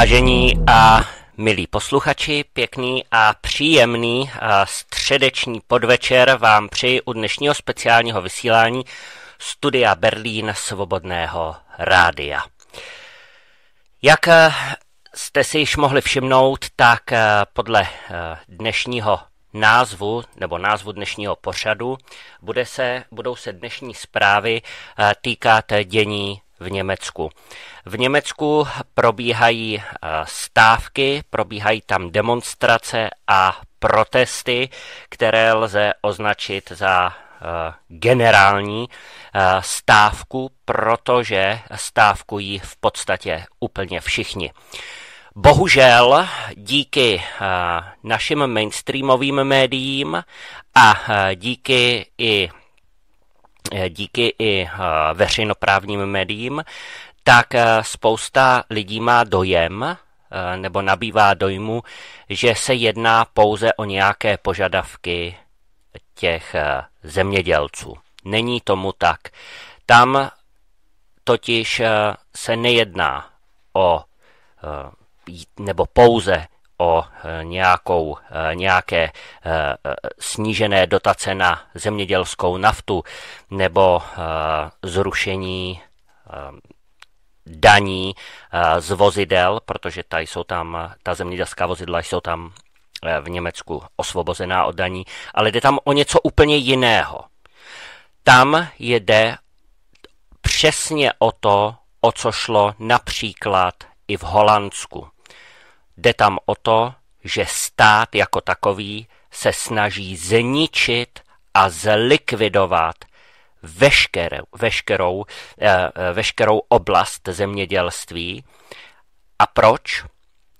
Vážení a milí posluchači, pěkný a příjemný středeční podvečer vám přeji u dnešního speciálního vysílání Studia Berlín Svobodného rádia. Jak jste si již mohli všimnout, tak podle dnešního názvu nebo názvu dnešního pořadu bude se, budou se dnešní zprávy týkat dění v Německu. V Německu probíhají eh, stávky, probíhají tam demonstrace a protesty, které lze označit za eh, generální eh, stávku, protože stávkují v podstatě úplně všichni. Bohužel díky našim mainstreamovým médiím a díky i díky i veřejnoprávním médiím tak eh, spousta lidí má dojem, eh, nebo nabývá dojmu, že se jedná pouze o nějaké požadavky těch eh, zemědělců. Není tomu tak. Tam totiž se nejedná o nebo pouze o nějakou, nějaké snížené dotace na zemědělskou naftu nebo zrušení daní z vozidel, protože tady jsou tam, ta zemědělská vozidla jsou tam v Německu osvobozená od daní, ale jde tam o něco úplně jiného. Tam jde přesně o to, o co šlo například i v Holandsku. Jde tam o to, že stát jako takový se snaží zničit a zlikvidovat veškerou, veškerou, eh, eh, veškerou oblast zemědělství. A proč?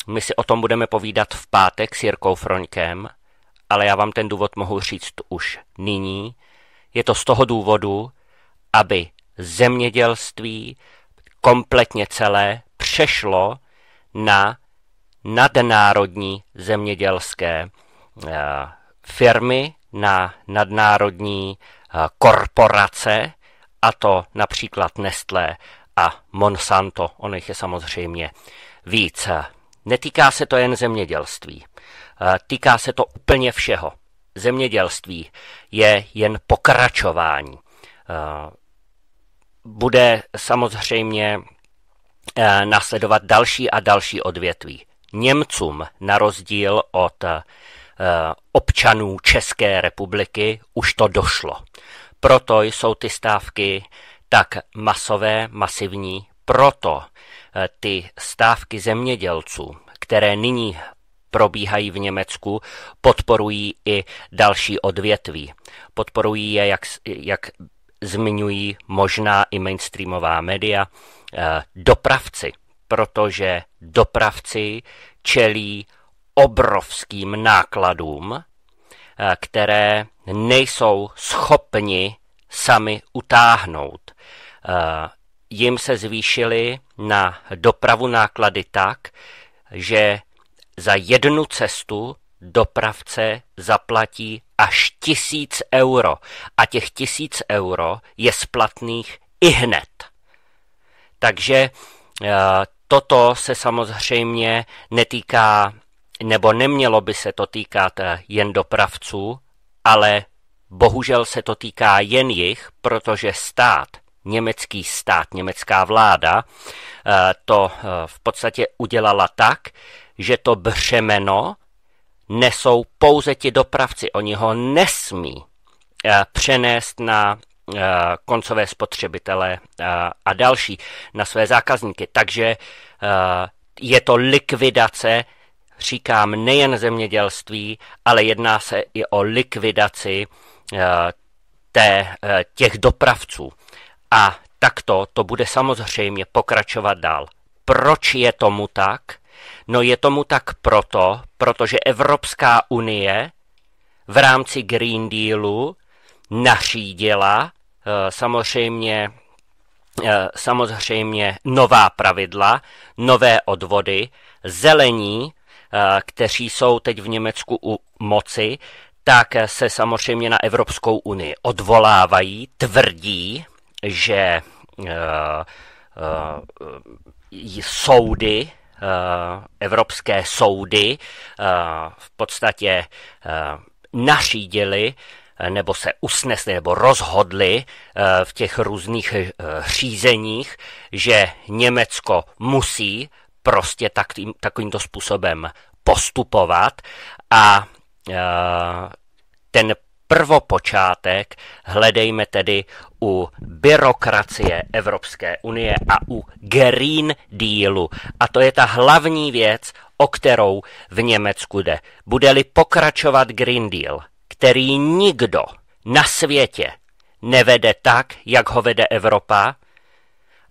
My si o tom budeme povídat v pátek s Jirkou Froňkem, ale já vám ten důvod mohu říct už nyní. Je to z toho důvodu, aby zemědělství kompletně celé přešlo na nadnárodní zemědělské eh, firmy, na nadnárodní Eh, korporace, a to například Nestlé a Monsanto, on jich je samozřejmě víc. Netýká se to jen zemědělství, eh, týká se to úplně všeho. Zemědělství je jen pokračování. Bude samozřejmě nasledovat další a další odvětví. Němcům, na rozdíl od občanů České republiky, už to došlo. Proto jsou ty stávky tak masové, masivní, proto eh, ty stávky zemědělců, které nyní probíhají v Německu, podporují i další odvětví. Podporují je, jak, jak zmiňují možná i mainstreamová média, eh, dopravci, protože dopravci čelí obrovským nákladům, Eh, které nejsou schopni sami utáhnout. Eh, jim se zvýšily na dopravu náklady tak, že za jednu cestu dopravce zaplatí až tisíc euro a těch tisíc euro je splatných i hned. Takže eh, toto se samozřejmě netýká nebo nemělo by se to týkat eh, jen dopravců, ale bohužel se to týká jen jich, protože stát, německý stát, německá vláda eh, to eh, v podstatě udělala tak, že to břemeno nesou pouze ti dopravci. Oni ho nesmí přenést na koncové spotřebitele a další, na své zákazníky. Takže je to likvidace říkám nejen zemědělství, ale jedná se i o likvidaci té, těch dopravců. A takto to bude samozřejmě pokračovat dál. Proč je tomu tak? No je tomu tak proto, protože Evropská unie v rámci Green Dealu nařídila samozřejmě samozřejmě nová pravidla, nové odvody, zelení Eh, kteří jsou teď v Německu u moci, tak se samozřejmě na Evropskou unii odvolávají, tvrdí, že soudy evropské soudy v podstatě nařídili nebo se usnesli nebo rozhodli v těch různých řízeních, že Německo musí prostě tak, takovýmto způsobem postupovat a ten prvopočátek hledejme tedy u byrokracie Evropské unie a u Green Dealu. A to je ta hlavní věc, o kterou v Německu jde. Bude-li pokračovat Green Deal, který nikdo na světě nevede tak, jak ho vede Evropa,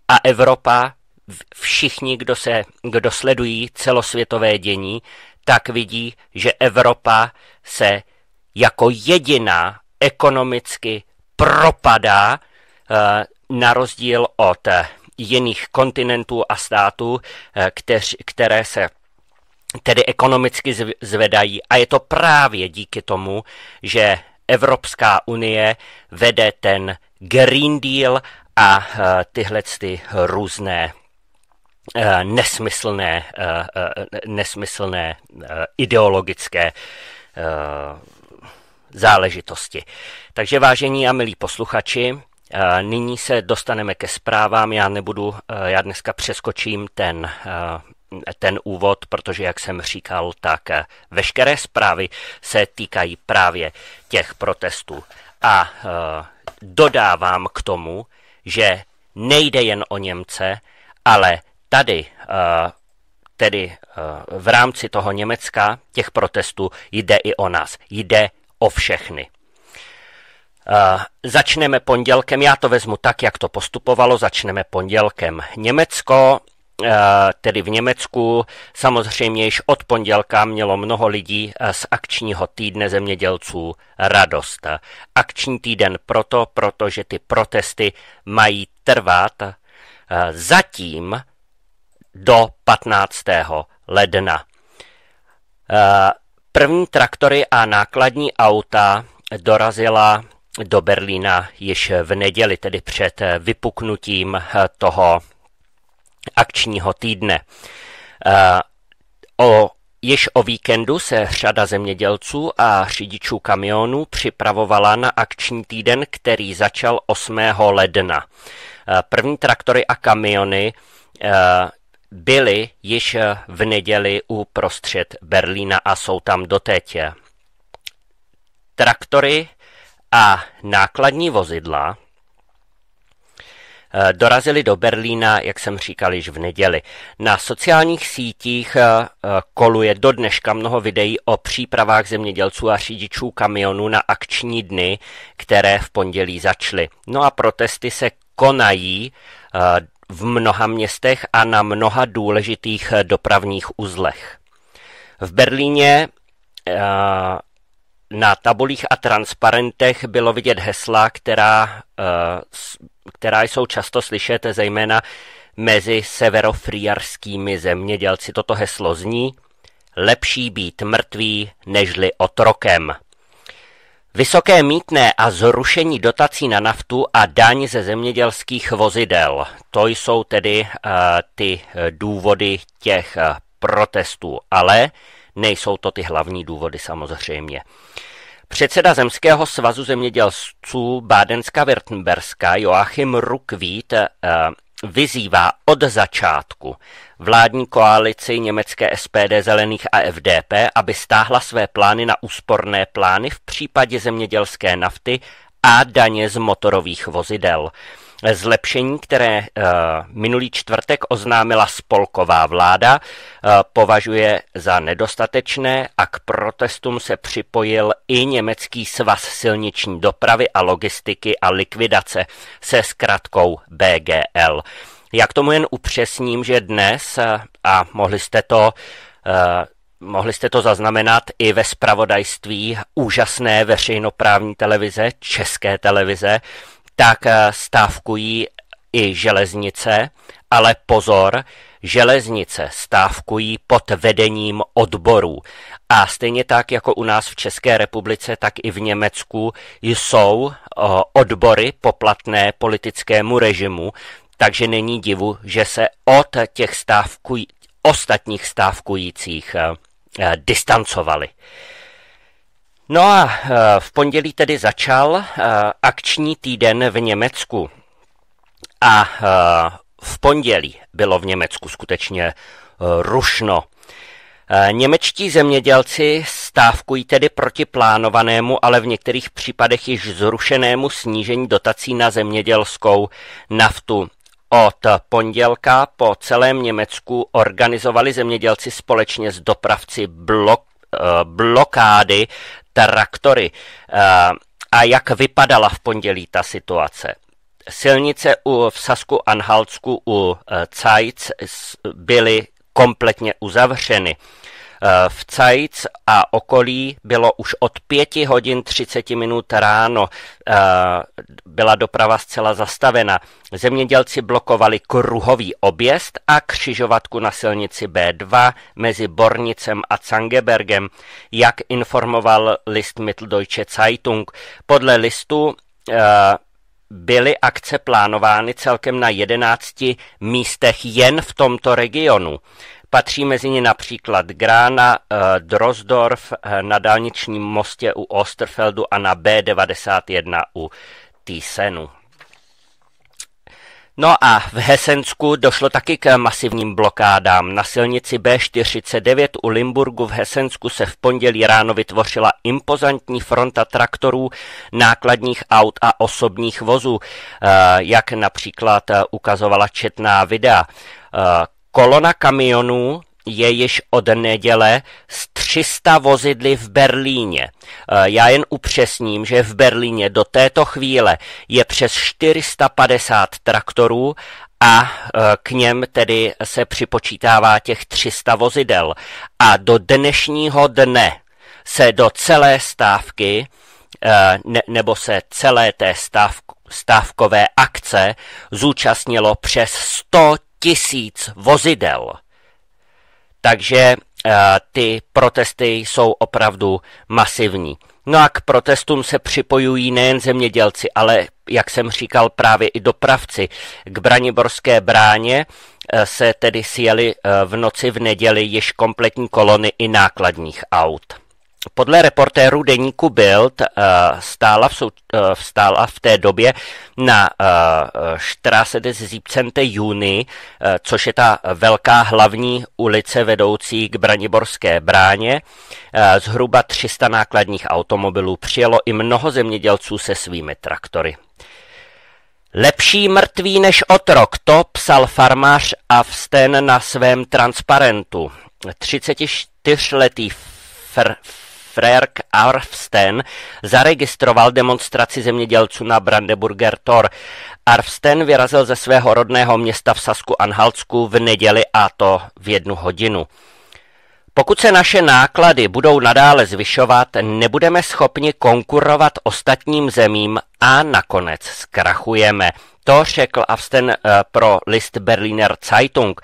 a Evropa, všichni, kdo, se, kdo sledují celosvětové dění, tak vidí, že Evropa se jako jediná ekonomicky propadá eh, na rozdíl od eh, jiných kontinentů a států, eh, které se tedy ekonomicky zvedají. A je to právě díky tomu, že Evropská unie vede ten Green Deal a tyhle ty různé nesmyslné, nesmyslné ideologické záležitosti. Takže vážení a milí posluchači, eh, nyní se dostaneme ke zprávám. Já nebudu, eh, já dneska přeskočím ten, eh, ten úvod, protože, jak jsem říkal, tak veškeré zprávy se týkají právě těch protestů. A dodávám k tomu, že nejde jen o Němce, ale tady tedy v rámci toho Německa, těch protestů, jde i o nás. Jde o všechny. Uh, začneme pondělkem, já to vezmu tak, jak to postupovalo, začneme pondělkem. Německo, tedy v Německu, samozřejmě již od pondělka mělo mnoho lidí z akčního týdne zemědělců radost. Akční týden proto, protože ty protesty mají trvat uh, zatím do 15. ledna. První traktory a nákladní auta dorazila do Berlína již v neděli, tedy před vypuknutím toho akčního týdne. Eh, o Již o víkendu se řada zemědělců a řidičů kamionů připravovala na akční týden, který začal 8. ledna. Eh, první traktory a kamiony eh, byli již v neděli uprostřed Berlína a jsou tam doteď. Traktory a nákladní vozidla dorazili do Berlína, jak jsem říkal, již v neděli. Na sociálních sítích eh, koluje do dneška mnoho videí o přípravách zemědělců a řidičů kamionů na akční dny, které v pondělí začaly. No a protesty se konají eh, v mnoha městech a na mnoha důležitých eh, dopravních uzlech. V Berlíně eh, na tabulích a transparentech bylo vidět hesla, která, eh, která jsou často slyšet zejména mezi severofriarskými zemědělci. Toto heslo zní lepší být mrtvý nežli otrokem. Vysoké mítné a zrušení dotací na naftu a daň ze zemědělských vozidel. To jsou tedy uh, ty eh, důvody těch uh, protestů, ale nejsou to ty hlavní důvody samozřejmě. Předseda Zemského svazu zemědělců Bádenska-Württemberska Joachim Rukvít uh, vyzývá od začátku vládní koalici německé SPD Zelených a FDP, aby stáhla své plány na úsporné plány v případě zemědělské nafty a daně z motorových vozidel. Zlepšení, které uh, minulý čtvrtek oznámila spolková vláda, uh, považuje za nedostatečné a k protestům se připojil i německý svaz silniční dopravy a logistiky a likvidace se zkratkou BGL. Jak tomu jen upřesním, že dnes, uh, a mohli jste to Mohli jste to zaznamenat i ve spravodajství úžasné veřejnoprávní televize, české televize, tak eh, stávkují i železnice, ale pozor, železnice stávkují pod vedením odborů. A stejně tak jako u nás v České republice, tak i v Německu jsou eh, odbory poplatné politickému režimu, takže není divu, že se od těch, stávkují, ostatních stávkujících distancovali. No a v pondělí tedy začal akční týden v Německu. A v pondělí bylo v Německu skutečně rušno. Němečtí zemědělci stávkují tedy proti plánovanému, ale v některých případech již zrušenému snížení dotací na zemědělskou naftu. Od pondělka po celém Německu organizovali zemědělci společně s dopravci blok, eh, blokády traktory. Eh, a jak vypadala v pondělí ta situace? Silnice u, v Sasku Anhaltsku u eh, Cajc byly kompletně uzavřeny. Eh, v Cajc a okolí bylo už od 5 hodin 30 minut ráno. Eh, byla doprava zcela zastavena. Zemědělci blokovali kruhový objezd a křižovatku na silnici B2 mezi Bornicem a Zangebergem, jak informoval list Mitteldeutsche Zeitung. Podle listu eh, byly akce plánovány celkem na 11 místech jen v tomto regionu. Patří mezi ně například Grána, eh, Drosdorf eh, na dálničním mostě u Osterfeldu a na B91 u Tysenu. No a v Hesensku došlo taky k masivním blokádám. Na silnici B49 u Limburgu v Hesensku se v pondělí ráno vytvořila impozantní fronta traktorů, nákladních aut a osobních vozů, eh, jak například ukazovala četná videa. Kolona kamionů je již od neděle s 300 vozidly v Berlíně. E, já jen upřesním, že v Berlíně do této chvíle je přes 450 traktorů a e, k něm tedy se připočítává těch 300 vozidel. A do dnešního dne se do celé stávky e, ne, nebo se celé té stávk, stávkové akce zúčastnilo přes 100 tisíc vozidel. Takže uh, ty protesty jsou opravdu masivní. No a k protestům se připojují nejen zemědělci, ale, jak jsem říkal, právě i dopravci. K Braniborské bráně uh, se tedy sjeli uh, v noci v neděli již kompletní kolony i nákladních aut. Podle reportérů deníku Bild uh, stála, v sou, uh, stála v té době na uh, Straße des 17. juni, což je ta velká hlavní ulice vedoucí k Braniborské bráně. Zhruba 300 nákladních automobilů přijelo i mnoho zemědělců se svými traktory. Lepší mrtvý než otrok, to psal farmář Avsten na svém transparentu. 34-letý fr- Frerk Arfsten zaregistroval demonstraci zemědělců na Brandeburger Tor. Arfsten vyrazil ze svého rodného města v Sasku Anhaltsku v neděli a to v jednu hodinu. Pokud se naše náklady budou nadále zvyšovat, nebudeme schopni konkurovat ostatním zemím a nakonec zkrachujeme. To řekl Avsten eh, pro list Berliner Zeitung.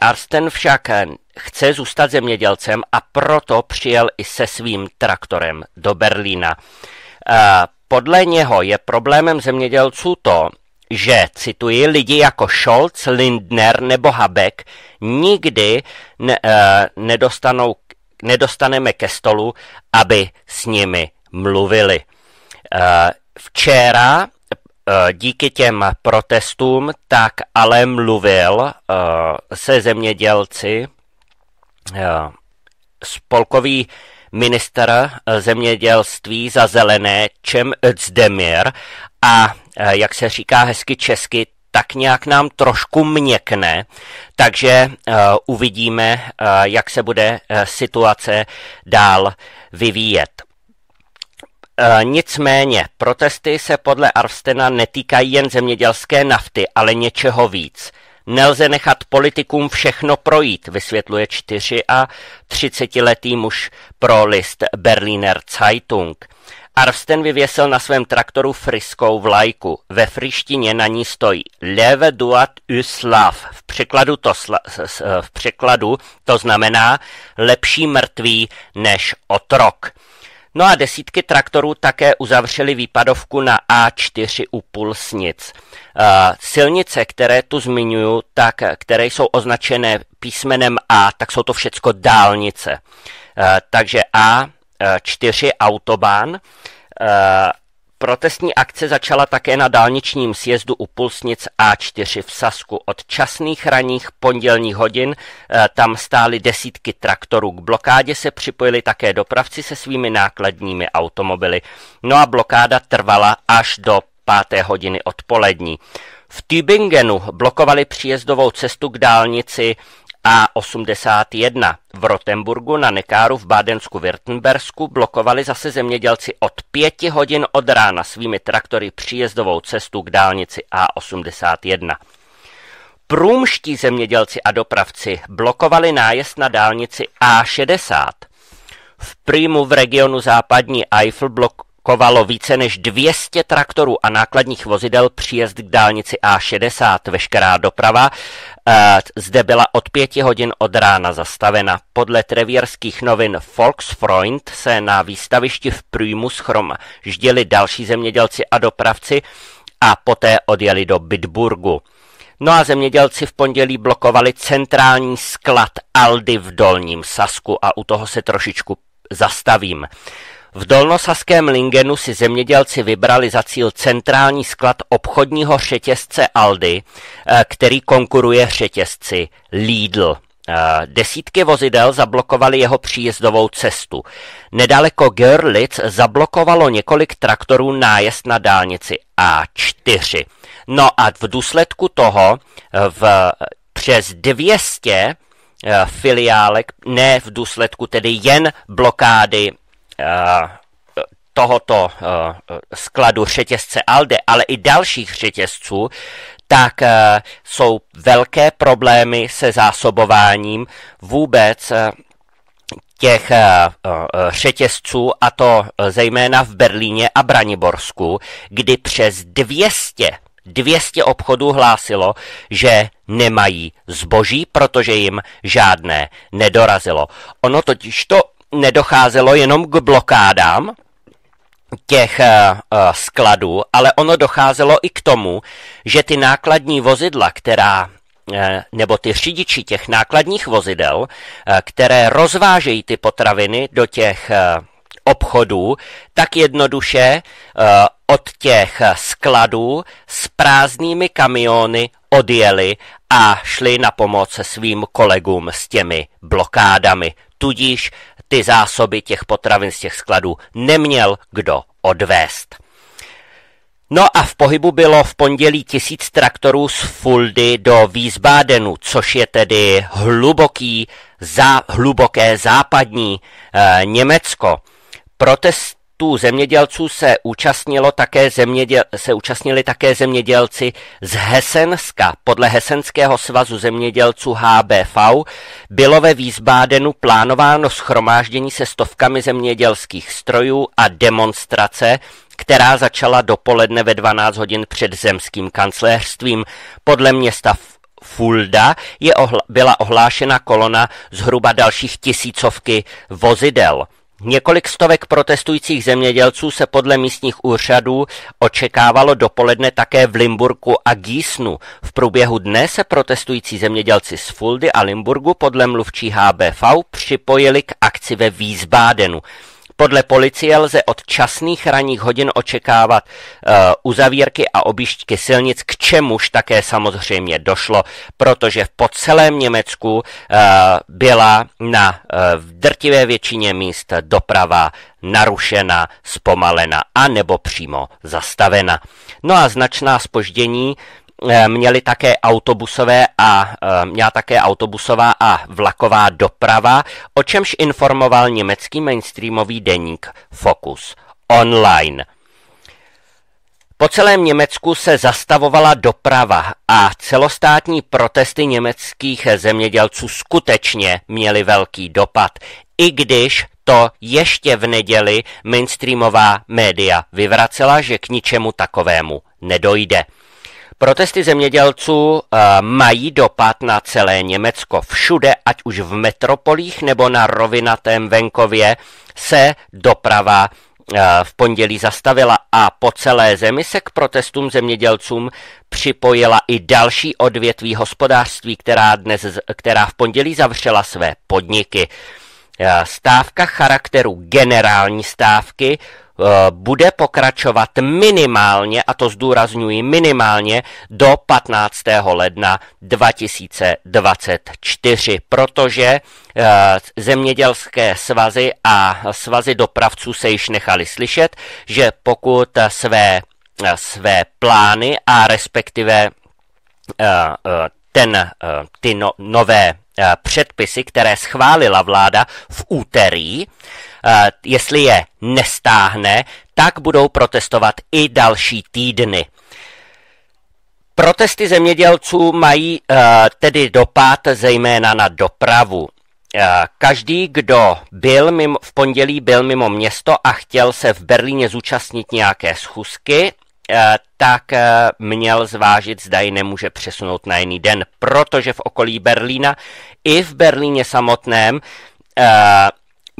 Eh, Arsten však chce zůstat zemědělcem a proto přijel i se svým traktorem do Berlína. Podle něho je problémem zemědělců to, že, cituji, lidi jako Scholz, Lindner nebo Habeck nikdy ne, uh, nedostanou, nedostaneme ke stolu, aby s nimi mluvili. Uh, včera Eh, díky těm protestům tak ale mluvil eh, se zemědělci eh, spolkový minister zemědělství za zelené Čem Özdemir a jak se říká hezky česky, tak nějak nám trošku měkne, takže uvidíme, jak se bude situace dál vyvíjet. E, nicméně, protesty se podle Arstena netýkají jen zemědělské nafty, ale něčeho víc. Nelze nechat politikům všechno projít, vysvětluje 4 a 30-letý muž pro list Berliner Zeitung. Arsten vyvěsil na svém traktoru friskou vlajku. Ve frištině na ní stojí Leve duat uslav. V překladu to, sla, v překladu to znamená lepší mrtvý než otrok. No a desítky traktorů také uzavřely výpadovku na A4 u Pulsnic. Silnice, které tu zmiňuju, tak, které jsou označené písmenem A, tak jsou to všecko dálnice. Takže A4 autobán, Protestní akce začala také na dálničním sjezdu u Pulsnic A4 v Sasku. Od časných raních pondělních hodin eh, tam stály desítky traktorů. K blokádě se připojili také dopravci se svými nákladními automobily. No a blokáda trvala až do páté hodiny odpolední. V Tübingenu blokovali příjezdovou cestu k dálnici a81 v Rotenburgu na Nekáru v Bádensku-Württembersku blokovali zase zemědělci od pěti hodin od rána svými traktory příjezdovou cestu k dálnici A81. Průmští zemědělci a dopravci blokovali nájezd na dálnici A60. V Prýmu v regionu západní Eifel blok, kovalo více než 200 traktorů a nákladních vozidel příjezd k dálnici A60. Veškerá doprava eh, zde byla od pěti hodin od rána zastavena. Podle trevierských novin Volksfreund se na výstavišti v Prýmu schromaždili další zemědělci a dopravci a poté odjeli do Bitburgu. No a zemědělci v pondělí blokovali centrální sklad Aldy v Dolním Sasku a u toho se trošičku zastavím. V dolnosaském Lingenu si zemědělci vybrali za cíl centrální sklad obchodního řetězce Aldi, eh, který konkuruje řetězci Lidl. Eh, desítky vozidel zablokovali jeho příjezdovou cestu. Nedaleko Görlitz zablokovalo několik traktorů nájezd na dálnici A4. No a v důsledku toho eh, v přes 200 filiálek, ne v důsledku tedy jen blokády tohoto eh, skladu řetězce Alde, ale i dalších řetězců, tak eh, jsou velké problémy se zásobováním vůbec těch řetězců, a to zejména v Berlíně a Braniborsku, kdy přes 200 200 obchodů hlásilo, že nemají zboží, protože jim žádné nedorazilo. Ono totiž to nedocházelo jenom k blokádám těch uh, skladů, ale ono docházelo i k tomu, že ty nákladní vozidla, která eh, nebo ty řidiči těch nákladních vozidel, které rozvážejí ty potraviny do těch obchodů, tak jednoduše od těch skladů s prázdnými kamiony odjeli a šli na pomoc svým kolegům s těmi blokádami. Tudíž ty zásoby těch potravin z těch skladů neměl kdo odvést. No a v pohybu bylo v pondělí tisíc traktorů z Fuldy do Wiesbadenu, což je tedy hluboký, zá, hluboké západní e, Německo. Protest projektů zemědělců se, účastnilo také zeměděl, se účastnili také zemědělci z Hesenska. Podle Hesenského svazu zemědělců HBV bylo ve Wiesbadenu plánováno schromáždění se stovkami zemědělských strojů a demonstrace, která začala dopoledne ve 12 hodin před zemským kancléřstvím. Podle města Fulda je ohla, byla ohlášena kolona zhruba dalších tisícovky vozidel. Několik stovek protestujících zemědělců se podle místních úřadů očekávalo dopoledne také v Limburgu a Gísnu. V průběhu dne se protestující zemědělci z Fuldy a Limburgu podle mluvčí HBV připojili k akci ve Wiesbadenu. Podle policie lze od časných ranních hodin očekávat uh, uzavírky a objížďky silnic, k čemuž také samozřejmě došlo, protože po celém Německu uh, byla na uh, v drtivé většině míst doprava narušena, zpomalena a nebo přímo zastavena. No a značná spoždění měli také autobusové a eh, měla také autobusová a vlaková doprava, o čemž informoval německý mainstreamový deník Focus online. Po celém Německu se zastavovala doprava a celostátní protesty německých zemědělců skutečně měly velký dopad, i když to ještě v neděli mainstreamová média vyvracela, že k ničemu takovému nedojde. Protesty zemědělců uh, mají dopad na celé Německo. Všude, ať už v metropolích nebo na rovinatém venkově, se doprava v pondělí zastavila a po celé zemi se k protestům zemědělcům připojila i další odvětví hospodářství, která, dnes, která v pondělí zavřela své podniky. Stávka charakteru generální stávky Eh, bude pokračovat minimálně, a to zdůrazňuji minimálně, do 15. ledna 2024, protože eh, zemědělské svazy a svazy dopravců se již nechali slyšet, že pokud své, své plány a respektive eh, ten, ty no, nové předpisy, které schválila vláda v úterý, Eh, jestli je nestáhne, tak budou protestovat i další týdny. Protesty zemědělců mají uh, tedy dopad zejména na dopravu. Uh, každý, kdo byl mimo, v pondělí byl mimo město a chtěl se v Berlíně zúčastnit nějaké schůzky, tak měl zvážit, zda ji nemůže přesunout na jiný den, protože v okolí Berlína i v Berlíně samotném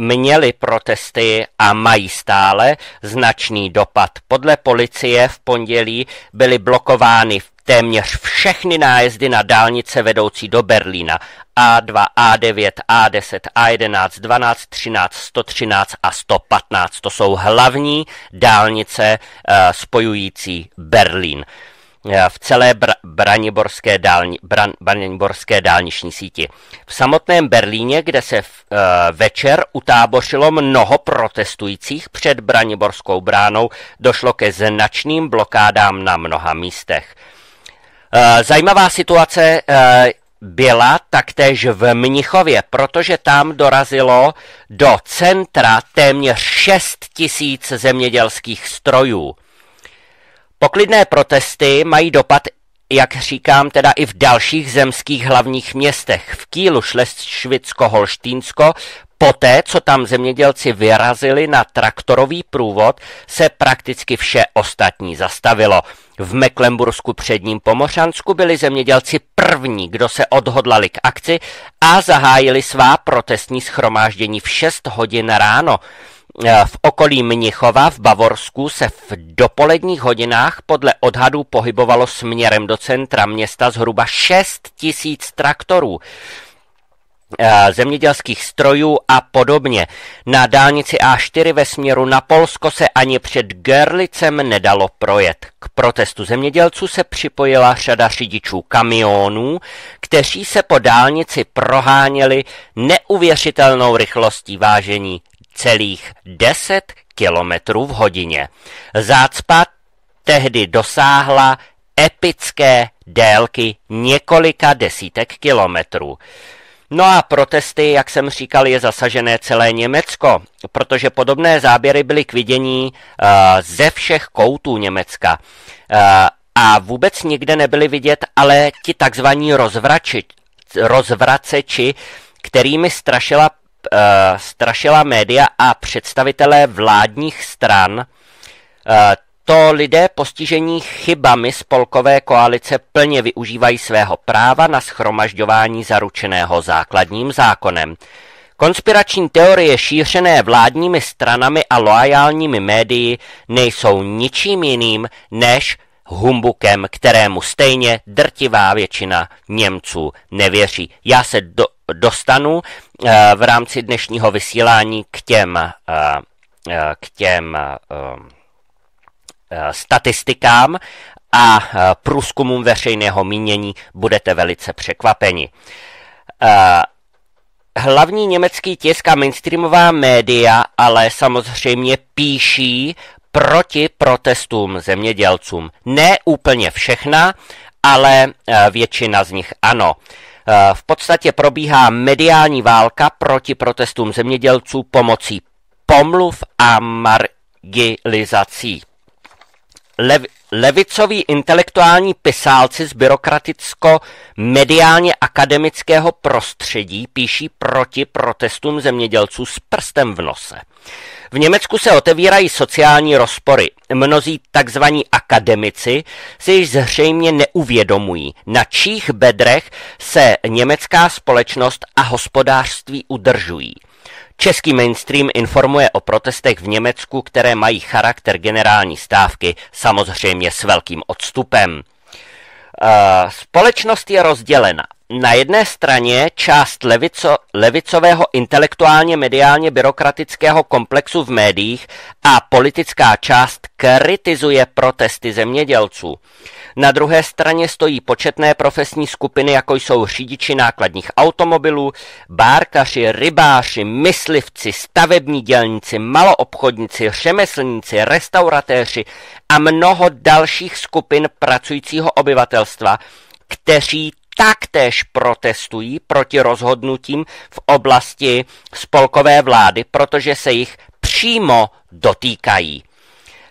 měly protesty a mají stále značný dopad. Podle policie v pondělí byly blokovány téměř všechny nájezdy na dálnice vedoucí do Berlína. A2, A9, A10, A11, 12, 13, 113 a 115. To jsou hlavní dálnice uh, spojující Berlín. Eh, v celé br- braniborské, dálni- bran- braniborské dálniční síti. V samotném Berlíně, kde se v, uh, večer utábořilo mnoho protestujících před Braniborskou bránou, došlo ke značným blokádám na mnoha místech. Uh, zajímavá situace uh, byla taktéž v Mnichově, protože tam dorazilo do centra téměř 6 tisíc zemědělských strojů. Poklidné protesty mají dopad, jak říkám, teda i v dalších zemských hlavních městech. V Kílu, Šlesvicko, Holštínsko, Poté, co tam zemědělci vyrazili na traktorový průvod, se prakticky vše ostatní zastavilo. V Mecklenbursku předním Pomořansku byli zemědělci první, kdo se odhodlali k akci a zahájili svá protestní schromáždění v 6 hodin ráno. Eh, v okolí Mnichova v Bavorsku se v dopoledních hodinách podle odhadů pohybovalo směrem do centra města zhruba 6 tisíc traktorů eh, zemědělských strojů a podobně. Na dálnici A4 ve směru na Polsko se ani před Gerlicem nedalo projet. K protestu zemědělců se připojila řada řidičů kamionů, kteří se po dálnici proháněli neuvěřitelnou rychlostí vážení celých 10 kilometrů v hodině. Zácpa tehdy dosáhla epické délky několika desítek kilometrů. No a protesty, jak jsem říkal, je zasažené celé Německo, protože podobné záběry byly k vidění uh, ze všech koutů Německa. Uh, a vůbec nikde nebyly vidět ale ti takzvaní rozvrači, rozvraceči, kterými strašila strašila média a představitelé vládních stran. Uh, to lidé postižení chybami spolkové koalice plně využívají svého práva na schromažďování zaručeného základním zákonem. Konspirační teorie šířené vládními stranami a loajálními médii nejsou ničím jiným než humbukem, kterému stejně drtivá většina Němců nevěří. Já se do, dostanu eh, v rámci dnešního vysílání k těm, eh, eh, k těm statistikám a průzkumům veřejného mínění budete velice překvapeni. Hlavní německý tisk a mainstreamová média ale samozřejmě píší proti protestům zemědělcům. Ne úplně všechna, ale většina z nich ano. Eh, v podstatě probíhá mediální válka proti protestům zemědělců pomocí pomluv a margilizací. Lev, levicoví intelektuální pisálci z byrokraticko-mediálně akademického prostředí píší proti protestům zemědělců s prstem v nose. V Německu se otevírají sociální rozpory. Mnozí takzvaní akademici si již zřejmě neuvědomují, na čích bedrech se německá společnost a hospodářství udržují. Český mainstream informuje o protestech v Německu, které mají charakter generální stávky, samozřejmě s velkým odstupem. Eh, společnost je rozdělena. Na jedné straně část levico, levicového intelektuálně mediálně byrokratického komplexu v médiích a politická část kritizuje protesty zemědělců. Na druhé straně stojí početné profesní skupiny, jako jsou řidiči nákladních automobilů, bárkaři, rybáři, myslivci, stavební dělníci, maloobchodníci, řemeslníci, restauratéři a mnoho dalších skupin pracujícího obyvatelstva, kteří taktéž protestují proti rozhodnutím v oblasti spolkové vlády, protože se jich přímo dotýkají.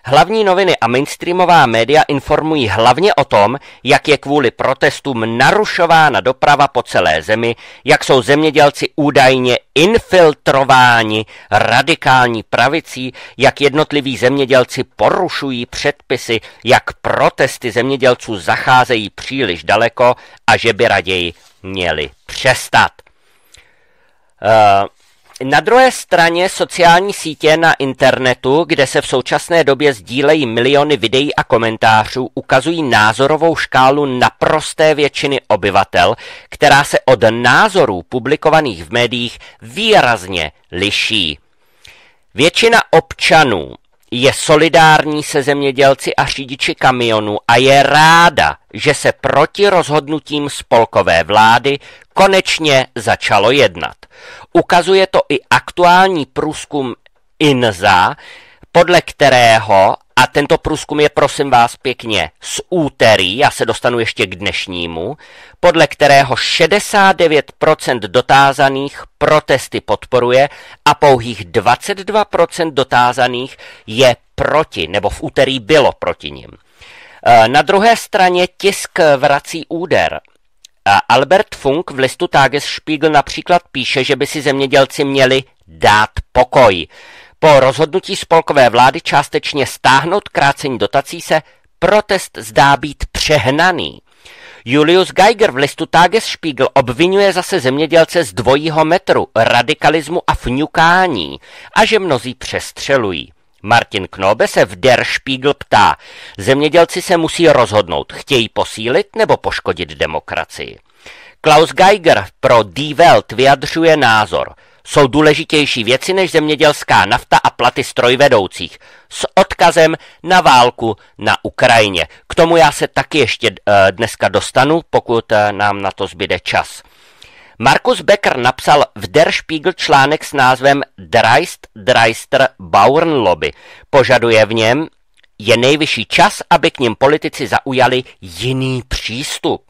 Hlavní noviny a mainstreamová média informují hlavně o tom, jak je kvůli protestům narušována doprava po celé zemi, jak jsou zemědělci údajně infiltrováni radikální pravicí, jak jednotliví zemědělci porušují předpisy, jak protesty zemědělců zacházejí příliš daleko a že by raději měli přestat. Uh, na druhé straně sociální sítě na internetu, kde se v současné době sdílejí miliony videí a komentářů, ukazují názorovou škálu naprosté většiny obyvatel, která se od názorů publikovaných v médiích výrazně liší. Většina občanů je solidární se zemědělci a řidiči kamionů a je ráda, že se proti rozhodnutím spolkové vlády konečně začalo jednat. Ukazuje to i aktuální průzkum INZA, podle kterého, a tento průzkum je prosím vás pěkně z úterý, já se dostanu ještě k dnešnímu, podle kterého 69% dotázaných protesty podporuje a pouhých 22% dotázaných je proti, nebo v úterý bylo proti nim. E, na druhé straně tisk vrací úder. Albert Funk v listu Tagesspiegel například píše, že by si zemědělci měli dát pokoj. Po rozhodnutí spolkové vlády částečně stáhnout krácení dotací se protest zdá být přehnaný. Julius Geiger v listu Tagesspiegel obvinuje zase zemědělce z dvojího metru, radikalismu a fňukání a že mnozí přestřelují. Martin Knobe se v Der Spiegel ptá, zemědělci se musí rozhodnout, chtějí posílit nebo poškodit demokracii. Klaus Geiger pro Die Welt vyjadřuje názor, jsou důležitější věci než zemědělská nafta a platy strojvedoucích s odkazem na válku na Ukrajině. K tomu já se taky ještě eh, dneska dostanu, pokud eh, nám na to zbyde čas. Markus Becker napsal v Der Spiegel článek s názvem Dreist Dreister Bauernlobby. Požaduje v něm, je nejvyšší čas, aby k ním politici zaujali jiný přístup.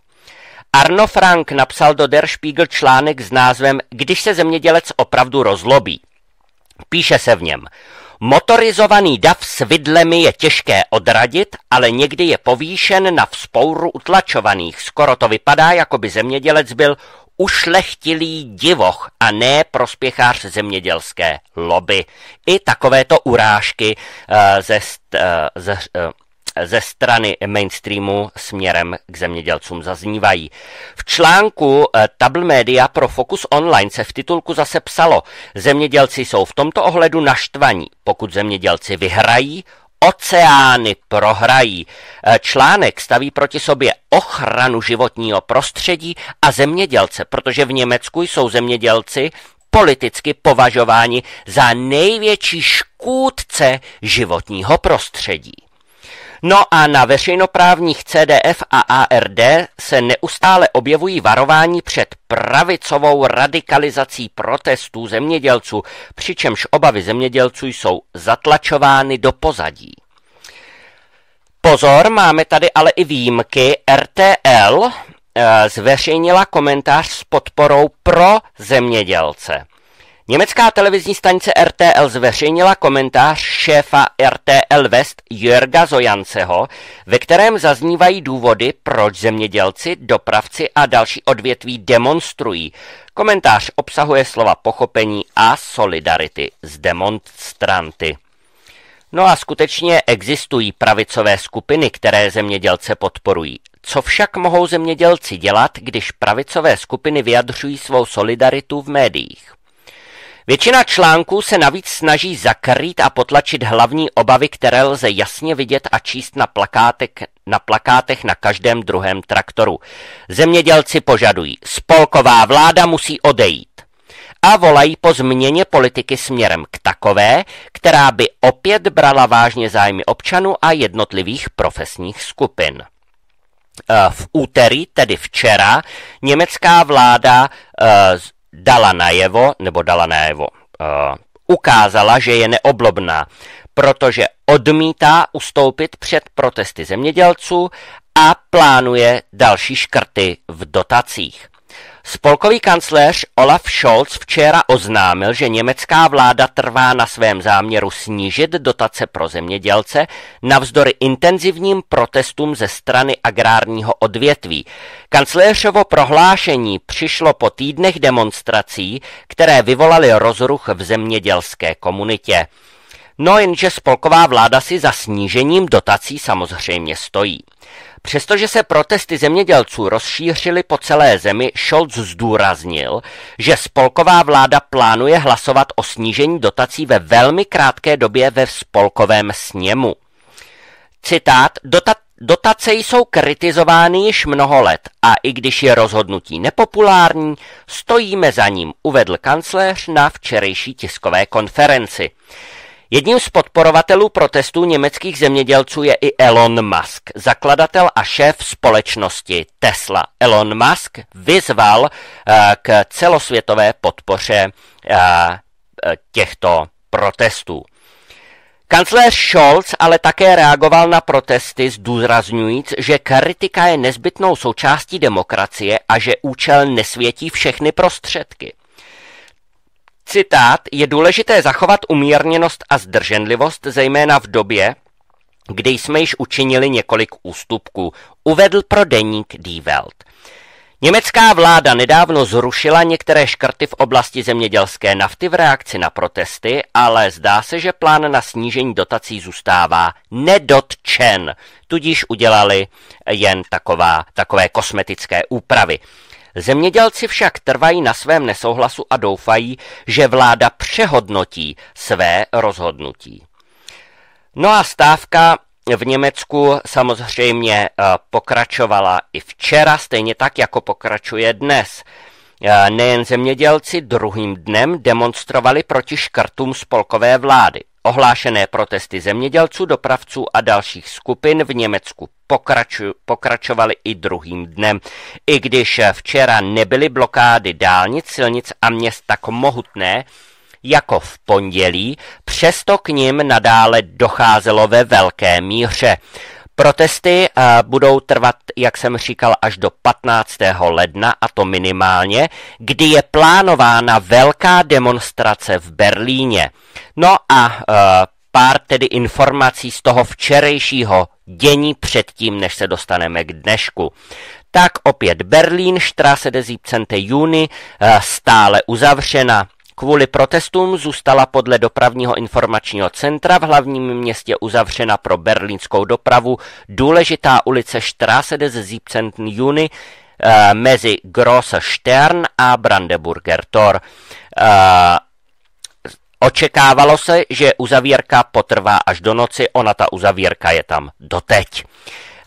Arno Frank napsal do Der Spiegel článek s názvem Když se zemědělec opravdu rozlobí. Píše se v něm, Motorizovaný dav s vidlemi je těžké odradit, ale někdy je povýšen na vzpouru utlačovaných. Skoro to vypadá, jako by zemědělec byl ušlechtilý divoch a ne prospěchář zemědělské lobby. I takovéto urážky uh, ze, uh, ze, uh, ze strany mainstreamu směrem k zemědělcům zaznívají. V článku Table Media pro Focus Online se v titulku zase psalo, zemědělci jsou v tomto ohledu naštvaní. Pokud zemědělci vyhrají, oceány prohrají. E, článek staví proti sobě ochranu životního prostředí a zemědělce, protože v Německu jsou zemědělci politicky považováni za největší škůdce životního prostředí. No a na veřejnoprávních CDF a ARD se neustále objevují varování před pravicovou radikalizací protestů zemědělců, přičemž obavy zemědělců jsou zatlačovány do pozadí. Pozor, máme tady ale i výjimky. RTL eh, zveřejnila komentář s podporou pro zemědělce. Německá televizní stanice RTL zveřejnila komentář šéfa RTL West Jörga Zojanceho, ve kterém zaznívají důvody, proč zemědělci, dopravci a další odvětví demonstrují. Komentář obsahuje slova pochopení a solidarity s demonstranty. No a skutečně existují pravicové skupiny, které zemědělce podporují. Co však mohou zemědělci dělat, když pravicové skupiny vyjadřují svou solidaritu v médiích? Většina článků se navíc snaží zakrýt a potlačit hlavní obavy, které lze jasně vidět a číst na, plakátech, na plakátech na každém druhém traktoru. Zemědělci požadují, spolková vláda musí odejít a volají po změně politiky směrem k takové, která by opět brala vážně zájmy občanů a jednotlivých profesních skupin. Eh, v úterý, tedy včera, německá vláda eh, dala najevo, nebo dala najevo, ukázala, že je neoblobná, protože odmítá ustoupit před protesty zemědělců a plánuje další škrty v dotacích. Spolkový kancléř Olaf Scholz včera oznámil, že německá vláda trvá na svém záměru snížit dotace pro zemědělce navzdory intenzivním protestům ze strany agrárního odvětví. Kancléřovo prohlášení přišlo po týdnech demonstrací, které vyvolaly rozruch v zemědělské komunitě. No jenže spolková vláda si za snížením dotací samozřejmě stojí. Přestože se protesty zemědělců rozšířily po celé zemi, Scholz zdůraznil, že spolková vláda plánuje hlasovat o snížení dotací ve velmi krátké době ve spolkovém sněmu. Citát, dota- dotace jsou kritizovány již mnoho let a i když je rozhodnutí nepopulární, stojíme za ním, uvedl kancléř na včerejší tiskové konferenci. Jedním z podporovatelů protestů německých zemědělců je i Elon Musk, zakladatel a šéf společnosti Tesla. Elon Musk vyzval eh, k celosvětové podpoře eh, těchto protestů. Kancléř Scholz ale také reagoval na protesty, zdůrazňujíc, že kritika je nezbytnou součástí demokracie a že účel nesvětí všechny prostředky. Citát, je důležité zachovat umírněnost a zdrženlivost, zejména v době, kdy jsme již učinili několik ústupků, uvedl pro deník Die Welt. Německá vláda nedávno zrušila některé škrty v oblasti zemědělské nafty v reakci na protesty, ale zdá se, že plán na snížení dotací zůstává nedotčen, tudíž udělali jen taková, takové kosmetické úpravy. Zemědělci však trvají na svém nesouhlasu a doufají, že vláda přehodnotí své rozhodnutí. No a stávka v Německu samozřejmě eh, pokračovala i včera, stejně tak, jako pokračuje dnes. Eh, nejen zemědělci druhým dnem demonstrovali proti škrtům spolkové vlády. Ohlášené protesty zemědělců, dopravců a dalších skupin v Německu pokraču, pokračovaly i druhým dnem. I když včera nebyly blokády dálnic, silnic a měst tak mohutné, jako v pondělí, přesto k ním nadále docházelo ve velké míře. Protesty budou trvat, jak jsem říkal, až do 15. ledna, a to minimálně, kdy je plánována velká demonstrace v Berlíně. No a uh, pár tedy informací z toho včerejšího dění předtím, než se dostaneme k dnešku. Tak opět Berlín, Straße des 17. juni, stále uzavřena. Kvůli protestům zůstala podle dopravního informačního centra v hlavním městě uzavřena pro berlínskou dopravu důležitá ulice Straße des 17. juni eh, mezi Grosse Stern a Brandenburger Tor. Eh, očekávalo se, že uzavírka potrvá až do noci, ona ta uzavírka je tam doteď.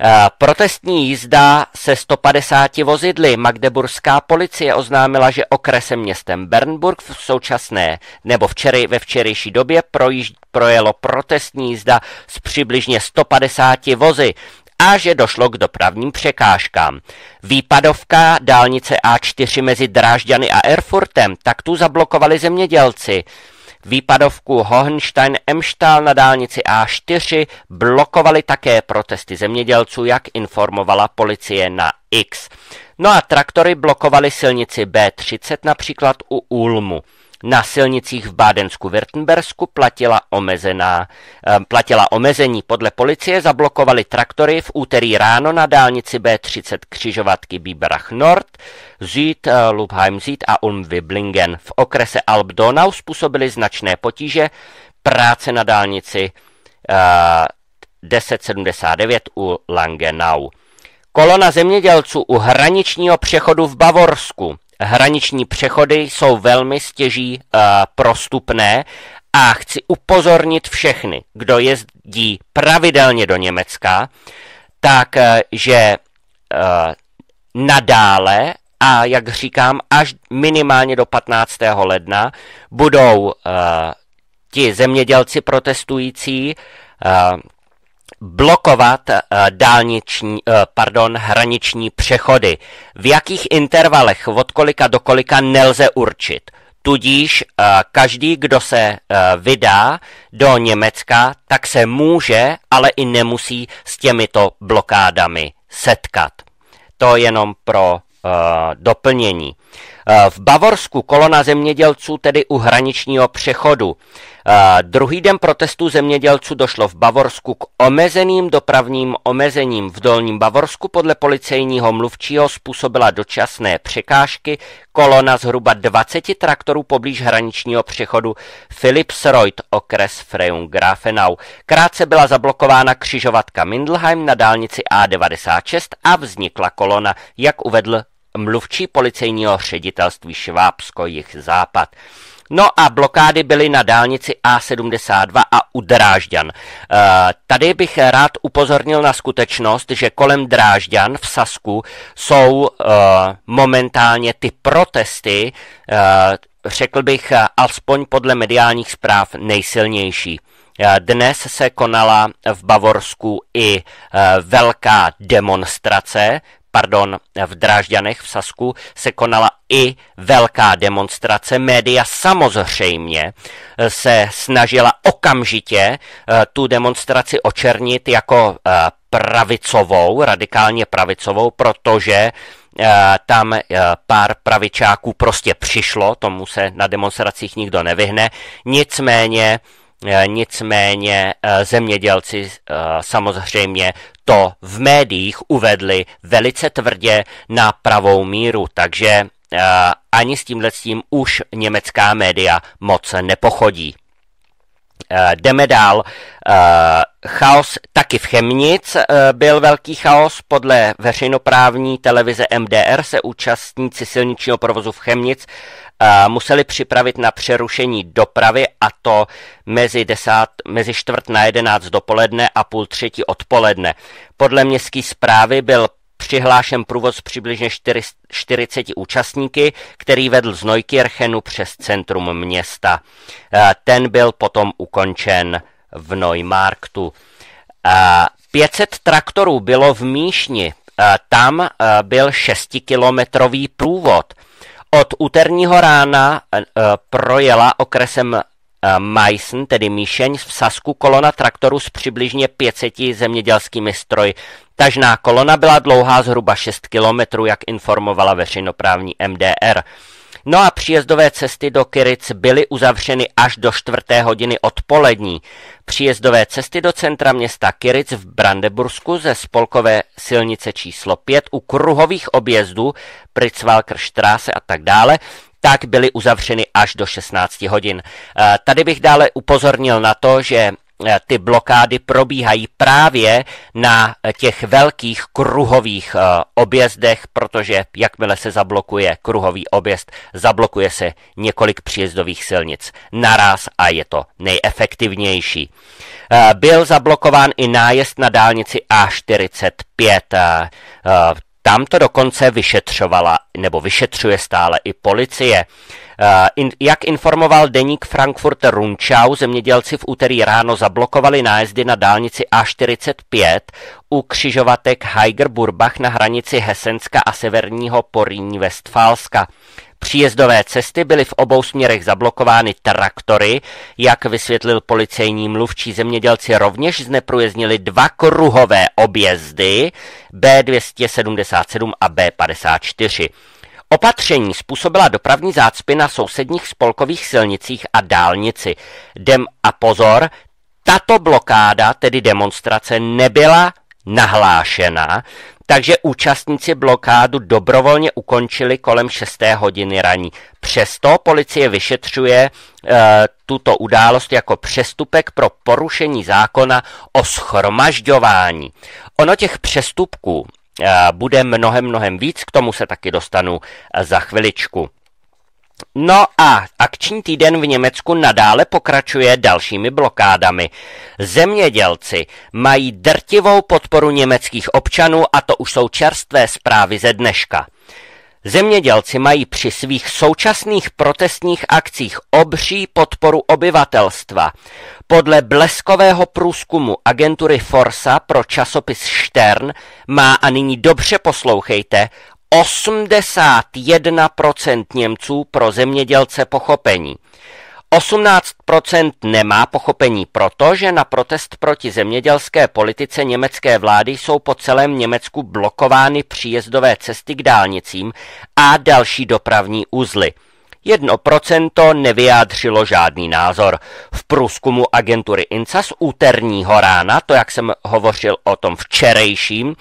Eh, protestní jízda se 150 vozidly. Magdeburská policie oznámila, že okresem městem Bernburg v současné nebo včery, ve včerejší době projíž, projelo protestní jízda s přibližně 150 vozy a že došlo k dopravním překážkám. Výpadovka dálnice A4 mezi Drážďany a Erfurtem tak tu zablokovali zemědělci. Výpadovku Hohenstein-Emstal na dálnici A4 blokovali také protesty zemědělců, jak informovala policie na X. No a traktory blokovaly silnici B30 například u Ulmu. Na silnicích v Bádensku Württembersku platila, omezená, eh, platila omezení. Podle policie zablokovali traktory v úterý ráno na dálnici B30 křižovatky Biberach Nord, Süd, eh, Lubheim Süd a Ulm Wiblingen. V okrese Alp Donau způsobili značné potíže práce na dálnici 1079 u Langenau. Kolona zemědělců u hraničního přechodu v Bavorsku hraniční přechody jsou velmi stěží uh, prostupné a chci upozornit všechny, kdo jezdí pravidelně do Německa, tak, uh, že uh, nadále a jak říkám, až minimálně do 15. ledna budou uh, ti zemědělci protestující uh, blokovat uh, dálniční, uh, pardon, hraniční přechody. V jakých intervalech, od kolika do kolika nelze určit. Tudíž uh, každý, kdo se vydá do Německa, tak se může, ale i nemusí s těmito blokádami setkat. To jenom pro doplnění. Uh, v Bavorsku kolona zemědělců tedy u hraničního přechodu Druhý den protestů zemědělců došlo v Bavorsku k omezeným dopravním omezením. V Dolním Bavorsku podle policejního mluvčího způsobila dočasné překážky kolona zhruba 20 traktorů poblíž hraničního přechodu Philipsreuth, okres Freung Grafenau. Krátce byla zablokována křižovatka Mindelheim na dálnici A96 a vznikla kolona, jak uvedl mluvčí policejního ředitelství Švábsko jich západ. No a blokády byly na dálnici A72 a u Drážďan. Eh, tady bych rád upozornil na skutečnost, že kolem Drážďan v Sasku jsou eh, momentálně ty protesty, eh, řekl bych alespoň podle mediálních zpráv nejsilnější. Dnes se konala v Bavorsku i velká demonstrace pardon, v Drážďanech v Sasku se konala i velká demonstrace. Média samozřejmě se snažila okamžitě eh, tu demonstraci očernit jako eh, pravicovou, radikálně pravicovou, protože eh, tam pár pravičáků prostě přišlo, tomu se na demonstracích nikdo nevyhne. Nicméně Nicméně zemědělci samozřejmě to v médiích uvedli velice tvrdě na pravou míru, takže ani s tímhle tím už německá média moc nepochodí. Uh, jdeme dál. Uh, chaos taky v Chemnic uh, byl velký chaos. Podle veřejnoprávní televize MDR se účastníci silničního provozu v Chemnic museli připravit na přerušení dopravy a to mezi, desát, mezi čtvrt na jedenáct dopoledne a půl třetí odpoledne. Podle městské zprávy byl přihlášen průvoz přibližně 40 účastníky, který vedl z Neukirchenu přes centrum města. Ten byl potom ukončen v Neumarktu. 500 traktorů bylo v Míšni, tam byl 6-kilometrový průvod. Od úterního rána projela okresem Meissen, tedy Míšeň, v Sasku kolona traktoru s přibližně 500 zemědělskými stroji. Tažná kolona byla dlouhá zhruba 6 kilometrů, jak informovala veřejnoprávní MDR. No a příjezdové cesty do Kyric byly uzavřeny až do čtvrté hodiny odpolední. Příjezdové cesty do centra města Kyric v Brandebursku ze spolkové silnice číslo 5 u kruhových objezdů Pritzwalker Straße a tak dále tak byly uzavřeny až do 16 hodin. Eh, tady bych dále upozornil na to, že ty blokády probíhají právě na těch velkých kruhových eh, objezdech, protože jakmile se zablokuje kruhový objezd, zablokuje se několik příjezdových silnic naraz a je to nejefektivnější. Eh, byl zablokován i nájezd na dálnici A45. Tam to dokonce vyšetřovala, nebo vyšetřuje stále i policie. Jak informoval deník Frankfurter Rundschau, zemědělci v úterý ráno zablokovali nájezdy na dálnici A45 u křižovatek Heiger-Burbach na hranici Hesenska a severního Poríní Westfálska. Příjezdové cesty byly v obou směrech zablokovány traktory, jak vysvětlil policejní mluvčí. Zemědělci rovněž zneprůjezdnili dva kruhové objezdy B277 a B54. Opatření způsobila dopravní zácpy na sousedních spolkových silnicích a dálnici. Dem a pozor, tato blokáda, tedy demonstrace, nebyla nahlášena, takže účastníci blokádu dobrovolně ukončili kolem 6. hodiny raní. Přesto policie vyšetřuje e, tuto událost jako přestupek pro porušení zákona o schromažďování. Ono těch přestupků bude mnohem, mnohem víc, k tomu se taky dostanu za chviličku. No a akční týden v Německu nadále pokračuje dalšími blokádami. Zemědělci mají drtivou podporu německých občanů a to už jsou čerstvé zprávy ze dneška. Zemědělci mají při svých současných protestních akcích obří podporu obyvatelstva. Podle bleskového průzkumu agentury Forsa pro časopis Stern má a nyní dobře poslouchejte 81% Němců pro zemědělce pochopení. 18% nemá pochopení proto, že na protest proti zemědělské politice německé vlády jsou po celém Německu blokovány příjezdové cesty k dálnicím a další dopravní uzly. 1% nevyjádřilo žádný názor. V průzkumu agentury INSA z úterního rána, to jak jsem hovořil o tom včerejším,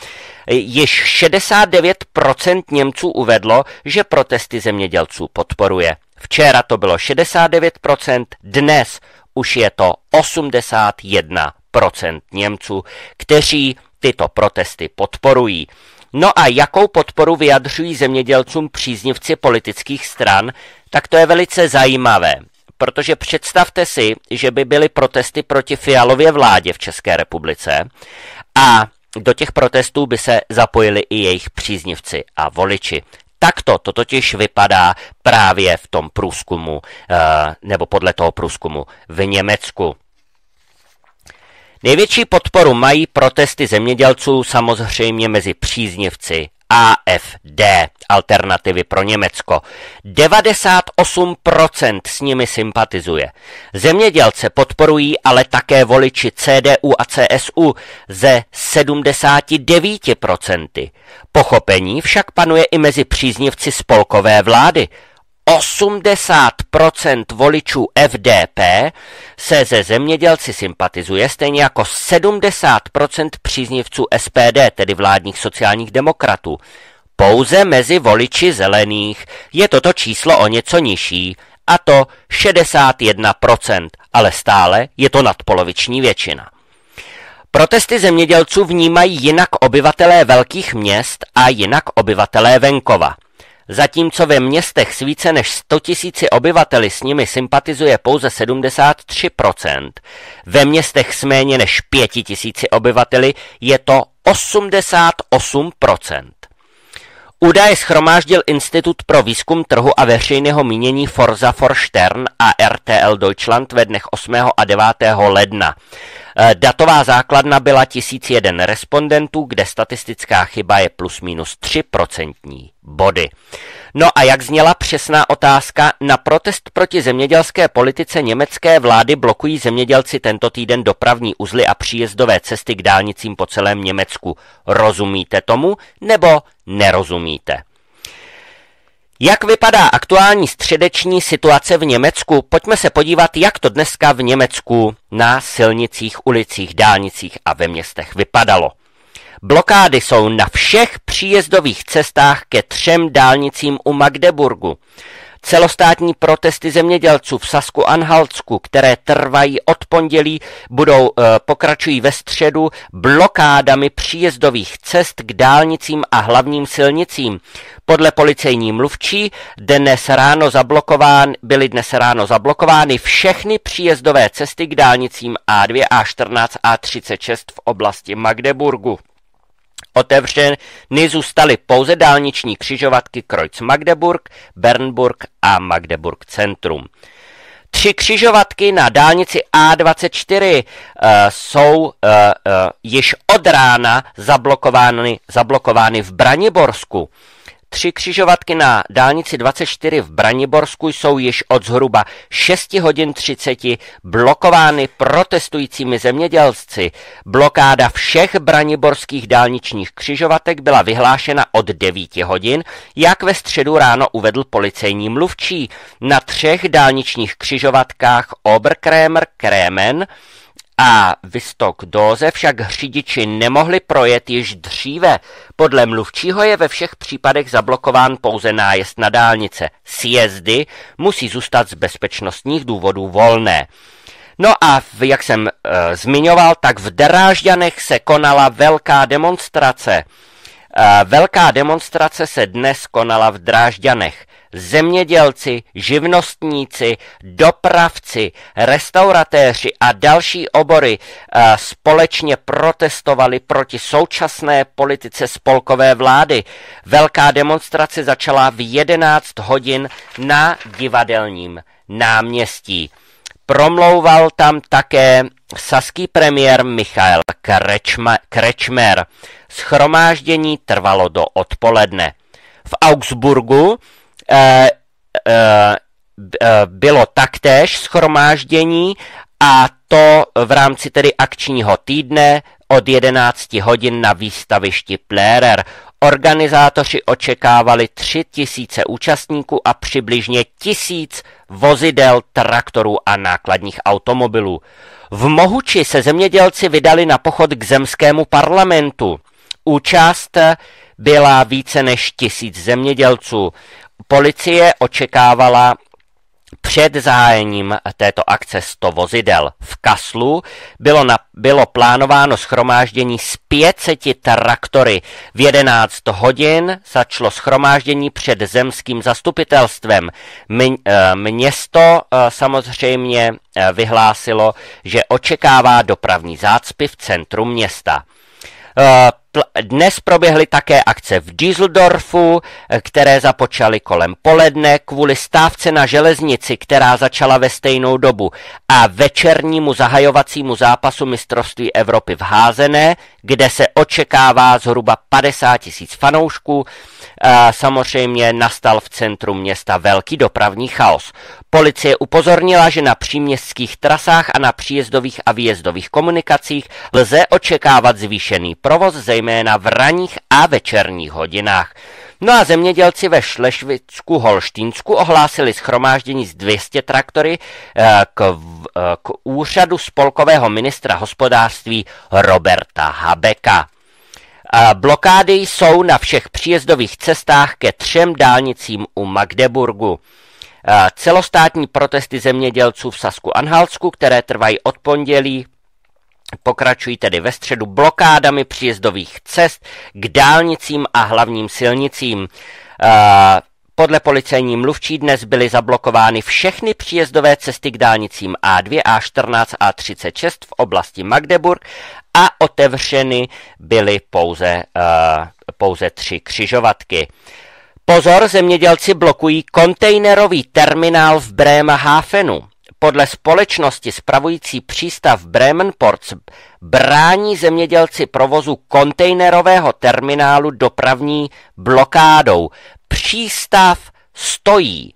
již 69% Němců uvedlo, že protesty zemědělců podporuje. Včera to bylo 69%, dnes už je to 81% Němců, kteří tyto protesty podporují. No a jakou podporu vyjadřují zemědělcům příznivci politických stran, tak to je velice zajímavé. Protože představte si, že by byly protesty proti Fialově vládě v České republice a do těch protestů by se zapojili i jejich příznivci a voliči. Takto to totiž vypadá právě v tom průzkumu, eh, nebo podle toho průzkumu v Německu. Největší podporu mají protesty zemědělců samozřejmě mezi příznivci AFD, alternativy pro Německo. 98% s nimi sympatizuje. Zemědělce podporují ale také voliči CDU a CSU ze 79%. Pochopení však panuje i mezi příznivci spolkové vlády. 80% voličů FDP se ze zemědělci sympatizuje, stejně jako 70% příznivců SPD, tedy vládních sociálních demokratů. Pouze mezi voliči zelených je toto číslo o něco nižší, a to 61%, ale stále je to nadpoloviční většina. Protesty zemědělců vnímají jinak obyvatelé velkých měst a jinak obyvatelé venkova. Zatímco ve městech s více než 100 tisíci obyvateli s nimi sympatizuje pouze 73%, ve městech s méně než 5 tisíci obyvateli je to 88%. Údaje schromáždil Institut pro výzkum trhu a veřejného mínění Forza for Stern a RTL Deutschland ve dnech 8. a 9. ledna. E, datová základna byla 1001 respondentů, kde statistická chyba je plus minus 3% body. No a jak zněla přesná otázka, na protest proti zemědělské politice německé vlády blokují zemědělci tento týden dopravní uzly a příjezdové cesty k dálnicím po celém Německu. Rozumíte tomu nebo nerozumíte? Jak vypadá aktuální středeční situace v Německu? Pojďme se podívat, jak to dneska v Německu na silnicích, ulicích, dálnicích a ve městech vypadalo. Blokády jsou na všech příjezdových cestách ke třem dálnicím u Magdeburgu. Celostátní protesty zemědělců v Sasku Anhaltsku, které trvají od pondělí, budou e, pokračují ve středu blokádami příjezdových cest k dálnicím a hlavním silnicím. Podle policejní mluvčí dnes ráno zablokován, byly dnes ráno zablokovány všechny příjezdové cesty k dálnicím A2, A14, A36 v oblasti Magdeburgu. Otevřeny zůstaly pouze dálniční křižovatky Kreuz Magdeburg, Bernburg a Magdeburg Centrum. Tři křižovatky na dálnici A24 uh, jsou uh, uh, již od rána zablokovány, zablokovány v Braniborsku. Tři křižovatky na dálnici 24 v Braniborsku jsou již od zhruba 6 hodin 30 blokovány protestujícími zemědělci. Blokáda všech braniborských dálničních křižovatek byla vyhlášena od 9 hodin, jak ve středu ráno uvedl policejní mluvčí. Na třech dálničních křižovatkách Oberkrämer, Krémen, a Vystok Dóze však řidiči nemohli projet již dříve. Podle mluvčího je ve všech případech zablokován pouze nájezd na dálnice. Sjezdy musí zůstat z bezpečnostních důvodů volné. No a jak jsem e, zmiňoval, tak v Drážďanech se konala velká demonstrace. E, velká demonstrace se dnes konala v Drážďanech zemědělci, živnostníci, dopravci, restauratéři a další obory eh, společně protestovali proti současné politice spolkové vlády. Velká demonstrace začala v 11 hodin na divadelním náměstí. Promlouval tam také saský premiér Michael Krečmer. Schromáždění trvalo do odpoledne. V Augsburgu bylo taktéž schromáždění a to v rámci tedy akčního týdne od 11 hodin na výstavišti Plérer. Organizátoři očekávali 3 tisíce účastníků a přibližně tisíc vozidel, traktorů a nákladních automobilů. V Mohuči se zemědělci vydali na pochod k zemskému parlamentu. Účast byla více než tisíc zemědělců. Policie očekávala před zahájením této akce 100 vozidel. V Kaslu bylo, na, bylo plánováno schromáždění z 500 traktory. V 11 hodin začalo schromáždění před zemským zastupitelstvem. Eh, město eh, samozřejmě eh, vyhlásilo, že očekává dopravní zácpy v centru města. Dnes proběhly také akce v Düsseldorfu, které započaly kolem poledne kvůli stávce na železnici, která začala ve stejnou dobu a večernímu zahajovacímu zápasu mistrovství Evropy v Házené, kde se očekává zhruba 50 tisíc fanoušků. Samozřejmě nastal v centru města velký dopravní chaos. Policie upozornila, že na příměstských trasách a na příjezdových a výjezdových komunikacích lze očekávat zvýšený provoz, zejména v ranních a večerních hodinách. No a zemědělci ve Šlešvicku Holštínsku ohlásili schromáždění z 200 traktory eh, k, eh, k úřadu spolkového ministra hospodářství Roberta Habeka. Blokády jsou na všech příjezdových cestách ke třem dálnicím u Magdeburgu. Celostátní protesty zemědělců v Sasku Anhalsku, které trvají od pondělí, pokračují tedy ve středu blokádami příjezdových cest k dálnicím a hlavním silnicím. Podle policejní mluvčí dnes byly zablokovány všechny příjezdové cesty k dálnicím A2, A14 a 36 v oblasti Magdeburg a otevřeny byly pouze, uh, pouze tři křižovatky. Pozor, zemědělci blokují kontejnerový terminál v Bremerhavenu. Podle společnosti spravující přístav Bremenports brání zemědělci provozu kontejnerového terminálu dopravní blokádou. Přístav stojí.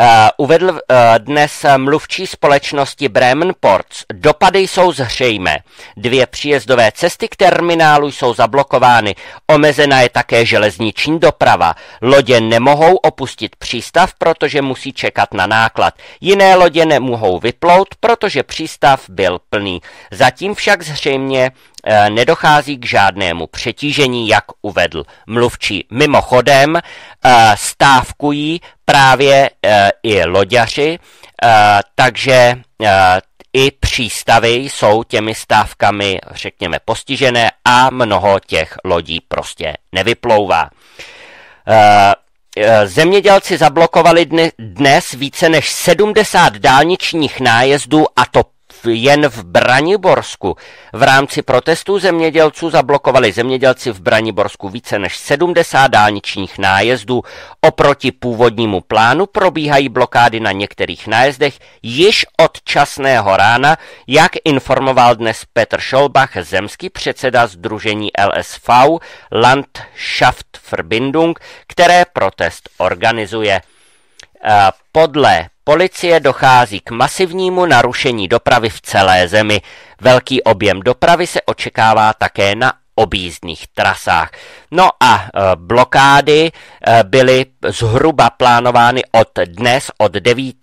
Uh, uvedl uh, dnes mluvčí společnosti Bremen Ports. Dopady jsou zřejmé. Dvě příjezdové cesty k terminálu jsou zablokovány. Omezena je také železniční doprava. Lodě nemohou opustit přístav, protože musí čekat na náklad. Jiné lodě nemohou vyplout, protože přístav byl plný. Zatím však zřejmě Eh, nedochází k žádnému přetížení, jak uvedl mluvčí. Mimochodem eh, stávkují právě eh, i loďaři, takže i přístavy jsou těmi stávkami, řekněme, postižené a mnoho těch lodí prostě nevyplouvá. Zemědělci zablokovali dnes více než 70 dálničních nájezdů a to jen v Braniborsku. V rámci protestů zemědělců zablokovali zemědělci v Braniborsku více než 70 dálničních nájezdů. Oproti původnímu plánu probíhají blokády na některých nájezdech již od časného rána, jak informoval dnes Petr Scholbach, zemský předseda Združení LSV Landschaftverbindung, které protest organizuje. Podle policie dochází k masivnímu narušení dopravy v celé zemi. Velký objem dopravy se očekává také na objízdných trasách. No a e, blokády e, byly zhruba plánovány od dnes od 9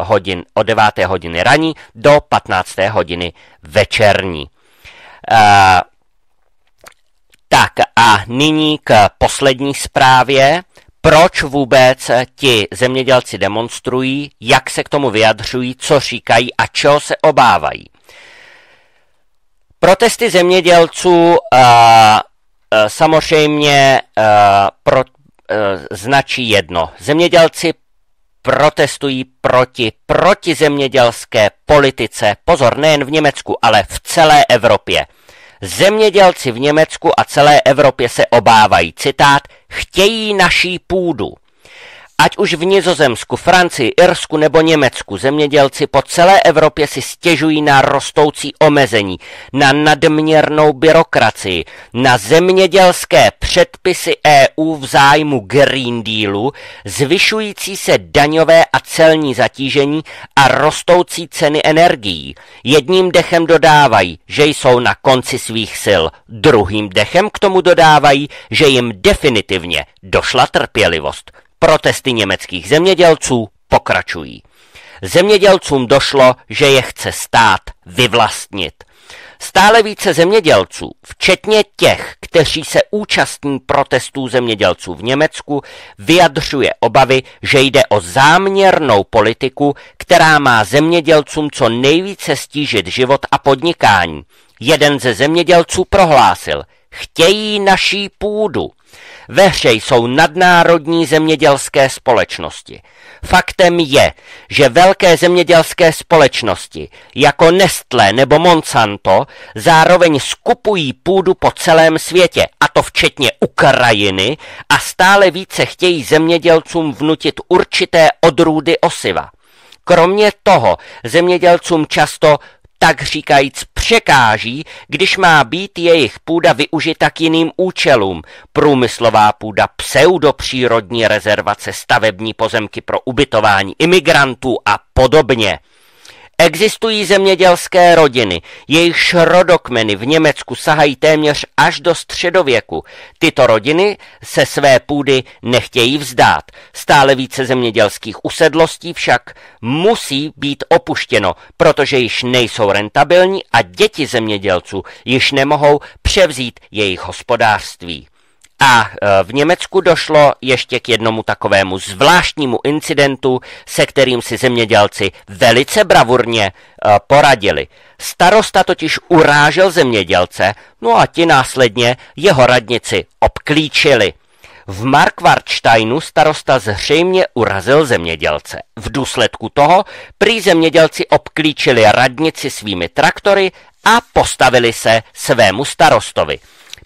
hodin, od 9. hodiny raní do 15. hodiny večerní. E, tak a nyní k poslední zprávě proč vůbec ti zemědělci demonstrují, jak se k tomu vyjadřují, co říkají a čeho se obávají. Protesty zemědělců uh, samozřejmě uh, pro, uh, značí jedno. Zemědělci protestují proti protizemědělské politice, pozor, nejen v Německu, ale v celé Evropě. Zemědělci v Německu a celé Evropě se obávají, citát, chtějí naší půdu. Ať už v Nizozemsku, Francii, Irsku nebo Německu zemědělci po celé Evropě si stěžují na rostoucí omezení, na nadměrnou byrokracii, na zemědělské předpisy EU v zájmu Green Dealu, zvyšující se daňové a celní zatížení a rostoucí ceny energií. Jedním dechem dodávají, že jsou na konci svých sil, druhým dechem k tomu dodávají, že jim definitivně došla trpělivost. Protesty německých zemědělců pokračují. Zemědělcům došlo, že je chce stát vyvlastnit. Stále více zemědělců, včetně těch, kteří se účastní protestů zemědělců v Německu, vyjadřuje obavy, že jde o záměrnou politiku, která má zemědělcům co nejvíce stížit život a podnikání. Jeden ze zemědělců prohlásil, chtějí naší půdu. Ve hře jsou nadnárodní zemědělské společnosti. Faktem je, že velké zemědělské společnosti, jako Nestlé nebo Monsanto, zároveň skupují půdu po celém světě, a to včetně Ukrajiny, a stále více chtějí zemědělcům vnutit určité odrůdy osiva. Kromě toho zemědělcům často tak říkajíc překáží, když má být jejich půda využita k jiným účelům. Průmyslová půda, pseudopřírodní rezervace, stavební pozemky pro ubytování imigrantů a podobně. Existují zemědělské rodiny, jejich rodokmeny v Německu sahají téměř až do středověku. Tyto rodiny se své půdy nechtějí vzdát. Stále více zemědělských usedlostí však musí být opuštěno, protože již nejsou rentabilní a děti zemědělců již nemohou převzít jejich hospodářství. A e, v Německu došlo ještě k jednomu takovému zvláštnímu incidentu, se kterým si zemědělci velice bravurně e, poradili. Starosta totiž urážel zemědělce, no a ti následně jeho radnici obklíčili. V Markvartsteinu starosta zřejmě urazil zemědělce. V důsledku toho prý zemědělci obklíčili radnici svými traktory a postavili se svému starostovi.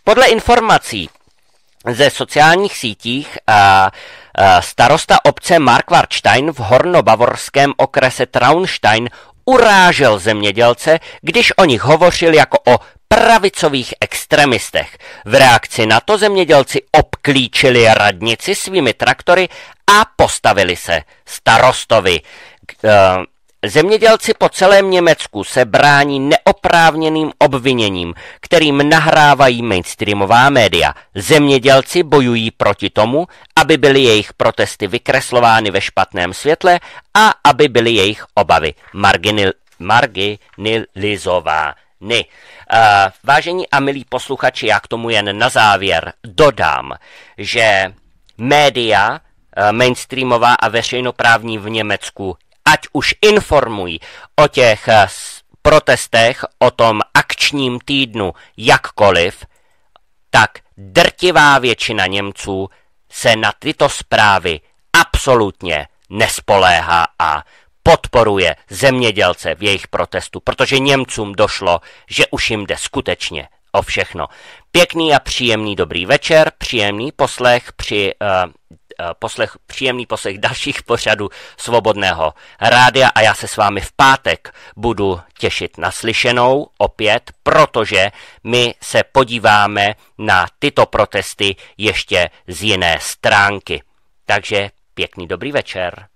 Podle informací ze sociálních sítích a starosta obce Mark Wartstein v hornobavorském okrese Traunstein urážel zemědělce, když o nich hovořil jako o pravicových extremistech. V reakci na to zemědělci obklíčili radnici svými traktory a postavili se starostovi. Zemědělci po celém Německu se brání neoprávněným obviněním, kterým nahrávají mainstreamová média. Zemědělci bojují proti tomu, aby byly jejich protesty vykreslovány ve špatném světle a aby byly jejich obavy marginil, marginalizovány. Uh, vážení a milí posluchači, já k tomu jen na závěr dodám, že média uh, mainstreamová a veřejnoprávní v Německu ať už informují o těch eh, protestech, o tom akčním týdnu jakkoliv, tak drtivá většina Němců se na tyto zprávy absolutně nespoléhá a podporuje zemědělce v jejich protestu, protože Němcům došlo, že už jim jde skutečně o všechno. Pěkný a příjemný dobrý večer, příjemný poslech při uh, poslech, příjemný poslech dalších pořadů Svobodného rádia a já se s vámi v pátek budu těšit na slyšenou opět, protože my se podíváme na tyto protesty ještě z jiné stránky. Takže pěkný dobrý večer.